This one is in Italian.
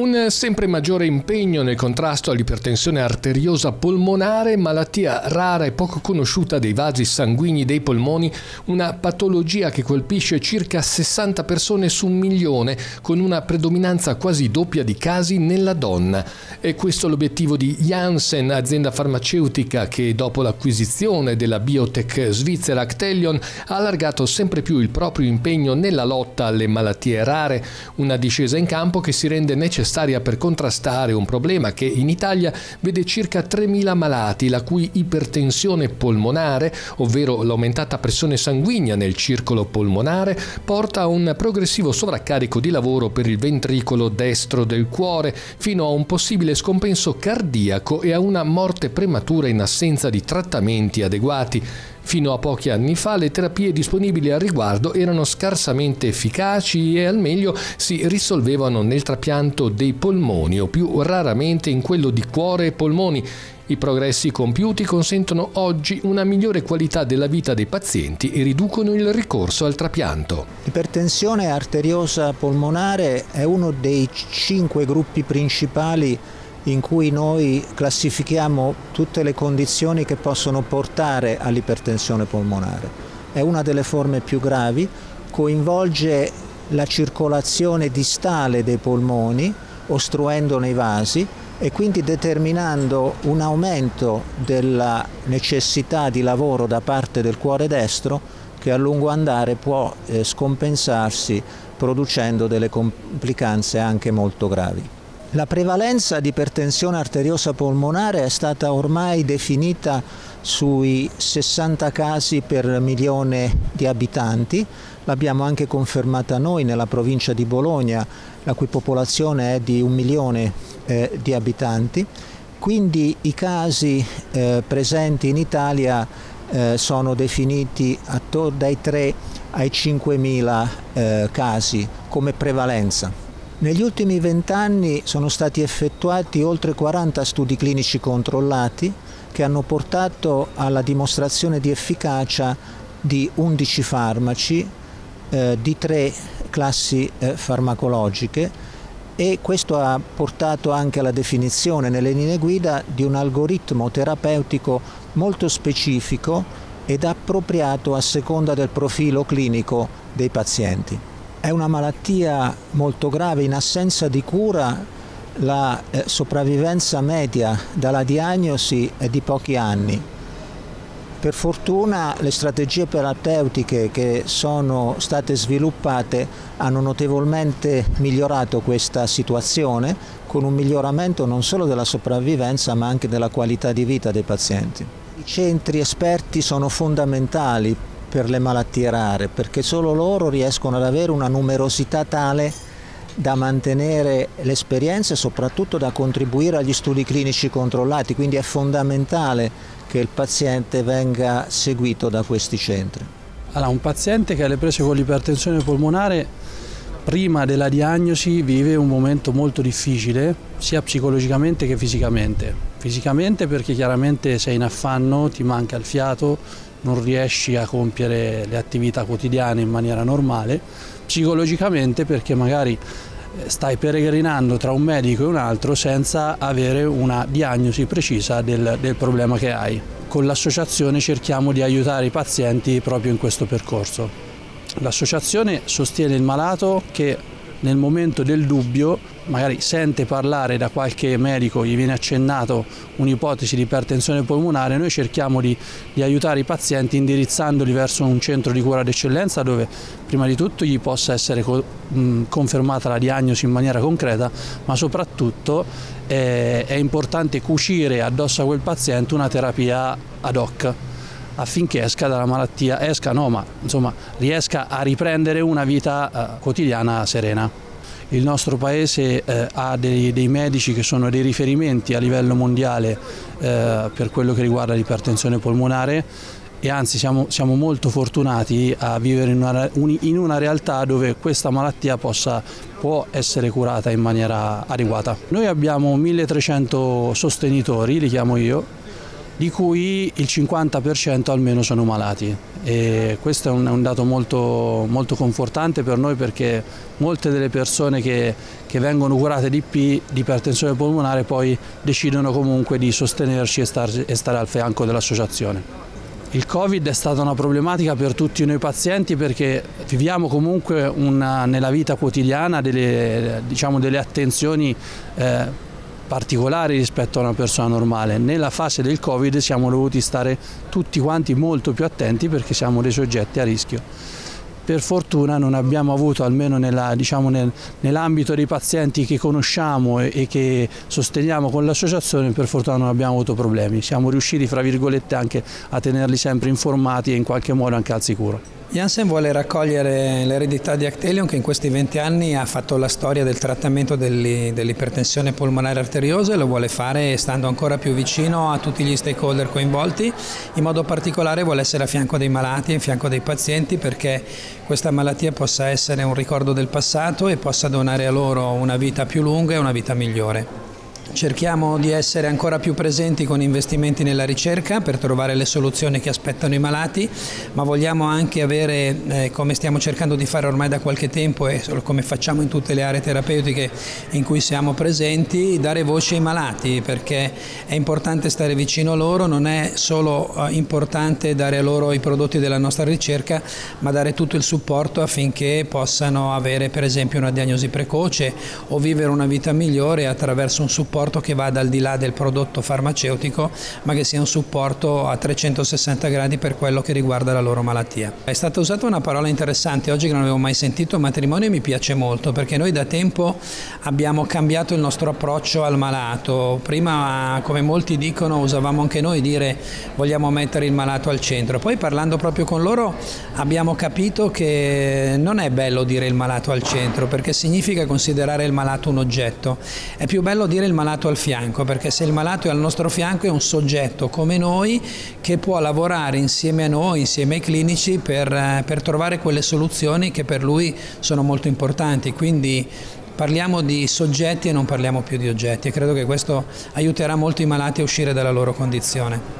Un sempre maggiore impegno nel contrasto all'ipertensione arteriosa polmonare, malattia rara e poco conosciuta dei vasi sanguigni dei polmoni, una patologia che colpisce circa 60 persone su un milione, con una predominanza quasi doppia di casi nella donna. È questo l'obiettivo di Janssen, azienda farmaceutica che dopo l'acquisizione della biotech svizzera Actelion ha allargato sempre più il proprio impegno nella lotta alle malattie rare, una discesa in campo che si rende necessaria necessaria per contrastare un problema che in Italia vede circa 3.000 malati la cui ipertensione polmonare, ovvero l'aumentata pressione sanguigna nel circolo polmonare, porta a un progressivo sovraccarico di lavoro per il ventricolo destro del cuore, fino a un possibile scompenso cardiaco e a una morte prematura in assenza di trattamenti adeguati. Fino a pochi anni fa le terapie disponibili al riguardo erano scarsamente efficaci e al meglio si risolvevano nel trapianto dei polmoni o più raramente in quello di cuore e polmoni. I progressi compiuti consentono oggi una migliore qualità della vita dei pazienti e riducono il ricorso al trapianto. L'ipertensione arteriosa polmonare è uno dei cinque gruppi principali in cui noi classifichiamo tutte le condizioni che possono portare all'ipertensione polmonare. È una delle forme più gravi, coinvolge la circolazione distale dei polmoni, ostruendone i vasi e quindi determinando un aumento della necessità di lavoro da parte del cuore destro che a lungo andare può eh, scompensarsi producendo delle complicanze anche molto gravi. La prevalenza di ipertensione arteriosa polmonare è stata ormai definita sui 60 casi per milione di abitanti, l'abbiamo anche confermata noi nella provincia di Bologna, la cui popolazione è di un milione eh, di abitanti, quindi i casi eh, presenti in Italia eh, sono definiti dai 3 ai 5 mila eh, casi come prevalenza. Negli ultimi vent'anni sono stati effettuati oltre 40 studi clinici controllati che hanno portato alla dimostrazione di efficacia di 11 farmaci eh, di tre classi eh, farmacologiche e questo ha portato anche alla definizione nelle linee guida di un algoritmo terapeutico molto specifico ed appropriato a seconda del profilo clinico dei pazienti. È una malattia molto grave, in assenza di cura la eh, sopravvivenza media dalla diagnosi è di pochi anni. Per fortuna le strategie terapeutiche che sono state sviluppate hanno notevolmente migliorato questa situazione con un miglioramento non solo della sopravvivenza ma anche della qualità di vita dei pazienti. I centri esperti sono fondamentali per le malattie rare, perché solo loro riescono ad avere una numerosità tale da mantenere l'esperienza e soprattutto da contribuire agli studi clinici controllati, quindi è fondamentale che il paziente venga seguito da questi centri. Allora, un paziente che ha le prese con l'ipertensione polmonare prima della diagnosi vive un momento molto difficile sia psicologicamente che fisicamente. Fisicamente perché chiaramente sei in affanno, ti manca il fiato, non riesci a compiere le attività quotidiane in maniera normale, psicologicamente perché magari eh, stai peregrinando tra un medico e un altro senza avere una diagnosi precisa del, del problema che hai. Con l'associazione cerchiamo di aiutare i pazienti proprio in questo percorso. L'associazione sostiene il malato che nel momento del dubbio magari sente parlare da qualche medico, gli viene accennato un'ipotesi di ipertensione polmonare, noi cerchiamo di, di, aiutare i pazienti indirizzandoli verso un centro di cura d'eccellenza dove prima di tutto gli possa essere co mh, confermata la diagnosi in maniera concreta, ma soprattutto eh, è importante cucire addosso a quel paziente una terapia ad hoc affinché esca dalla malattia, esca no, ma insomma riesca a riprendere una vita eh, quotidiana serena. Il nostro paese eh, ha dei, dei, medici che sono dei riferimenti a livello mondiale eh, per quello che riguarda l'ipertensione polmonare e anzi siamo, siamo, molto fortunati a vivere in una, in una realtà dove questa malattia possa, può essere curata in maniera adeguata. Noi abbiamo 1300 sostenitori, li chiamo io, di cui il 50% almeno sono malati. E questo è un, un dato molto, molto, confortante per noi perché molte delle persone che, che vengono curate di, P, di ipertensione polmonare poi decidono comunque di sostenerci e, star, e stare al fianco dell'associazione. Il Covid è stata una problematica per tutti noi pazienti perché viviamo comunque una, nella vita quotidiana delle, diciamo, delle attenzioni eh, particolari rispetto a una persona normale. Nella fase del Covid siamo dovuti stare tutti quanti molto più attenti perché siamo dei soggetti a rischio per fortuna non abbiamo avuto, almeno nella, diciamo nel, nell'ambito dei pazienti che conosciamo e, e che sosteniamo con l'associazione, per fortuna non abbiamo avuto problemi. Siamo riusciti, fra virgolette, anche a tenerli sempre informati e in qualche modo anche al sicuro. Janssen vuole raccogliere l'eredità di Actelion che in questi 20 anni ha fatto la storia del trattamento dell'ipertensione polmonare arteriosa e lo vuole fare stando ancora più vicino a tutti gli stakeholder coinvolti, in modo particolare vuole essere a fianco dei malati a fianco dei pazienti perché questa malattia possa essere un ricordo del passato e possa donare a loro una vita più lunga e una vita migliore. Cerchiamo di essere ancora più presenti con investimenti nella ricerca per trovare le soluzioni che aspettano i malati, ma vogliamo anche avere, eh, come stiamo cercando di fare ormai da qualche tempo e come facciamo in tutte le aree terapeutiche in cui siamo presenti, dare voce ai malati perché è importante stare vicino a loro, non è solo eh, importante dare loro i prodotti della nostra ricerca, ma dare tutto il supporto affinché possano avere per esempio una diagnosi precoce o vivere una vita migliore attraverso un supporto supporto che vada al di là del prodotto farmaceutico, ma che sia un supporto a 360 gradi per quello che riguarda la loro malattia. È stata usata una parola interessante oggi che non avevo mai sentito, matrimonio mi piace molto perché noi da tempo abbiamo cambiato il nostro approccio al malato. Prima, come molti dicono, usavamo anche noi dire vogliamo mettere il malato al centro. Poi parlando proprio con loro abbiamo capito che non è bello dire il malato al centro perché significa considerare il malato un oggetto. È più bello dire il malato malato al fianco, perché se il malato è al nostro fianco è un soggetto come noi che può lavorare insieme a noi, insieme ai clinici, per, eh, per trovare quelle soluzioni che per lui sono molto importanti. Quindi parliamo di soggetti e non parliamo più di oggetti e credo che questo aiuterà molto i malati a uscire dalla loro condizione.